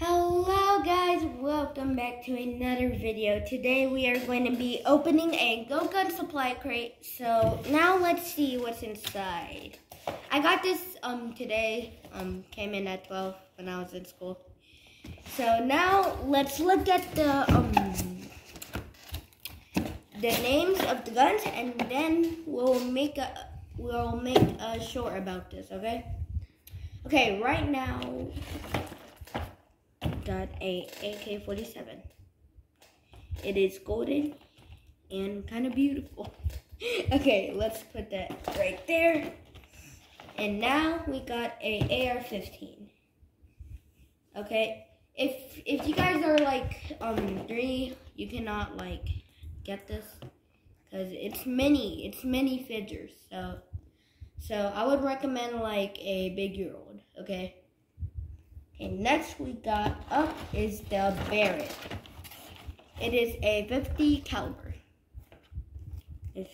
Hello guys, welcome back to another video. Today we are going to be opening a Goat Gun supply crate. So now let's see what's inside. I got this um today, um came in at 12 when I was in school. So now let's look at the um the names of the guns and then we'll make a we'll make a short about this, okay? Okay, right now got a AK-47. It is golden and kind of beautiful. okay, let's put that right there. And now we got a AR-15. Okay, if if you guys are like um three, you cannot like get this because it's many, it's many figures. So so I would recommend like a big year old. Okay. And next we got up is the Barrett. It is a 50 caliber. It's,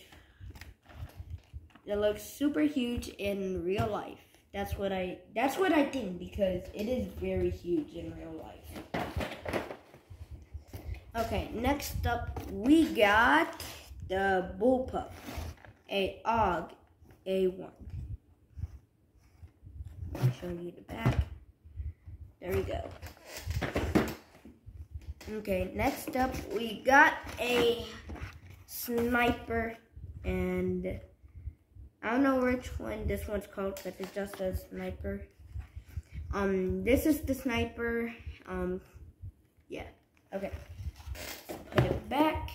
it looks super huge in real life. That's what I that's what I think because it is very huge in real life. Okay, next up we got the Bullpup, a AUG A1. I'll show you the back. There we go. Okay, next up we got a sniper and I don't know which one this one's called but it just says sniper. Um, this is the sniper. Um, yeah, okay. Put it back.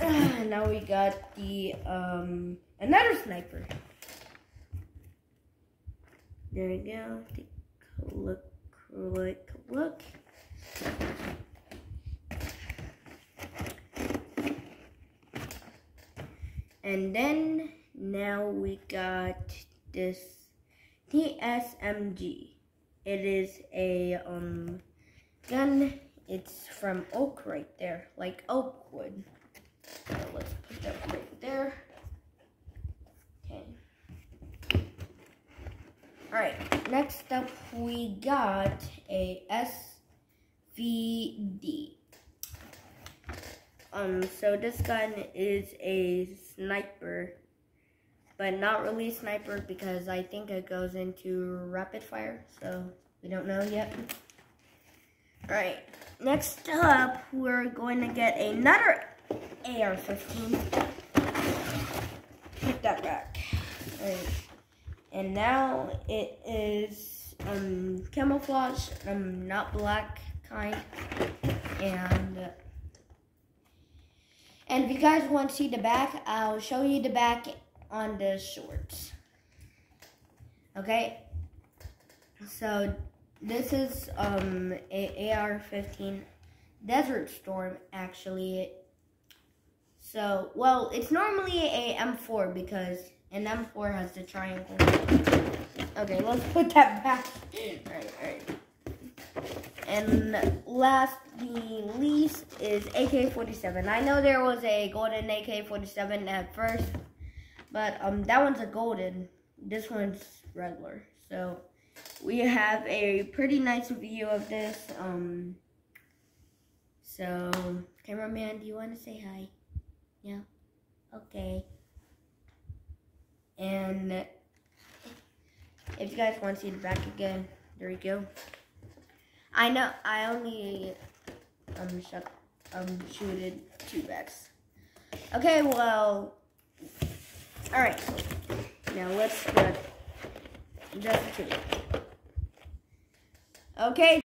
Uh, now we got the, um, another sniper. There we go. Take a look, look, look. And then now we got this TSMG. It is a um gun. It's from oak right there, like oak wood. So let's put that right there. Alright, next up we got a SVD. Um, so this gun is a sniper, but not really sniper because I think it goes into rapid fire, so we don't know yet. Alright, next up we're going to get another AR-15. Put that back. All right and now it is um, camouflage, um, not black kind, and uh, and if you guys want to see the back, I'll show you the back on the shorts. Okay, so this is um, a AR-15 Desert Storm actually. So, well, it's normally a M4 because and M4 has the triangle. Okay, let's put that back. Alright, alright. And last the least is AK-47. I know there was a golden AK-47 at first, but um, that one's a golden. This one's regular. So we have a pretty nice view of this. Um, so cameraman, do you want to say hi? Yeah. Okay. And if you guys want to see the back again, there you go. I know I only um shot um shooted two backs. Okay, well alright. Now let's just two. Okay.